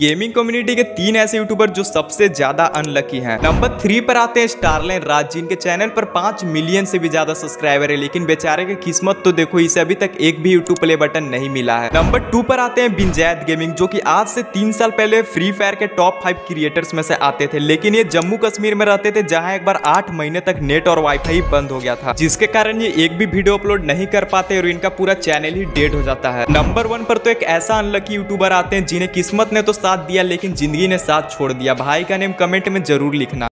Gaming community के तीन ऐसे यूट्यूबर जो सबसे ज़्यादा अनलकी हैं। नंबर थ्री पर आते हैं स्टारलाइन राज, जिनके चैनल पर पाँच मिलियन से भी ज़्यादा सब्सक्राइबर है, लेकिन बेचारे की किस्मत तो देखो, इसे अभी तक एक भी यूट्यूब प्ले बटन नहीं मिला है। नंबर टू पर आते हैं बिंजैद गेमिंग, जो की आज से तीन साल पहले फ्री फायर के टॉप फाइव क्रिएटर्स में से आते थे, लेकिन ये जम्मू कश्मीर में रहते थे, जहाँ एक बार आठ महीने तक नेट और वाईफाई बंद हो गया था, जिसके कारण ये एक भी वीडियो अपलोड नहीं कर पाते और इनका पूरा चैनल ही डेड हो जाता है। नंबर वन पर तो एक ऐसा अनलकी यूट्यूबर आते हैं, जिन्हें किस्मत ने तो साथ दिया, लेकिन ज़िंदगी ने साथ छोड़ दिया। भाई का नेम कमेंट में ज़रूर लिखना।